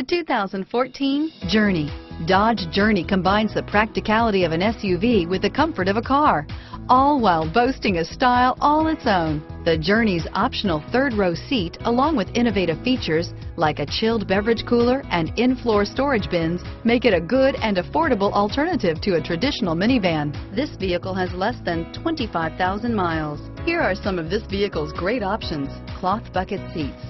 The 2014 Journey. Dodge Journey combines the practicality of an SUV with the comfort of a car, all while boasting a style all its own. The Journey's optional third row seat, along with innovative features like a chilled beverage cooler and in-floor storage bins, make it a good and affordable alternative to a traditional minivan. This vehicle has less than 25,000 miles. Here are some of this vehicle's great options. Cloth bucket seats.